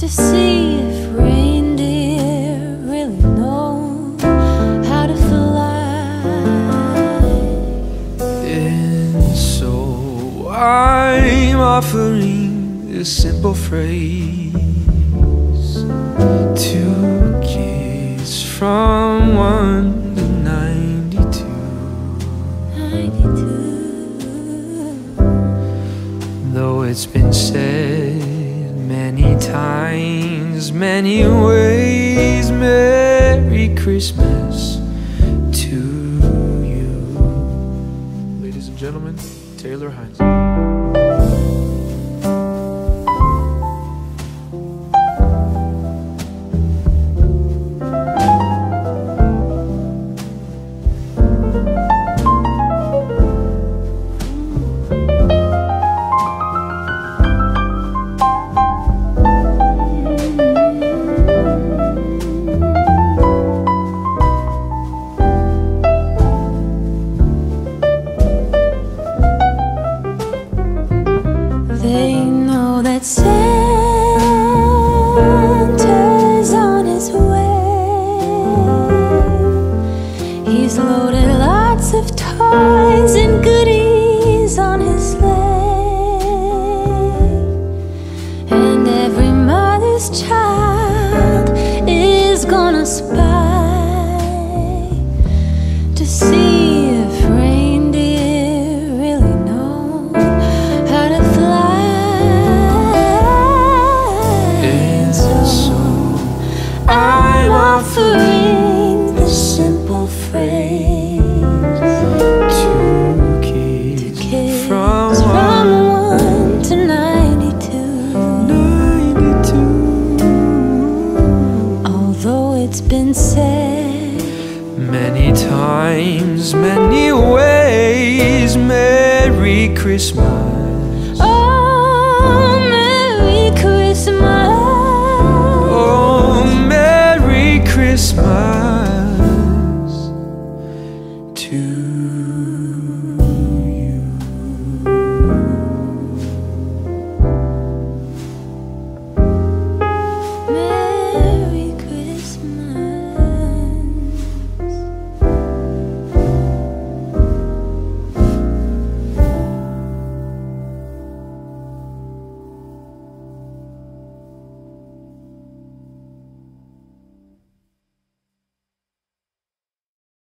to see if reindeer really know how to fly. And so I'm offering this simple phrase to kids from 1 to 92. 92. Though it's been said many times, many ways, Merry Christmas to you. Ladies and gentlemen, Taylor Hines. Santa's it's been said Many times, many ways, Merry Christmas.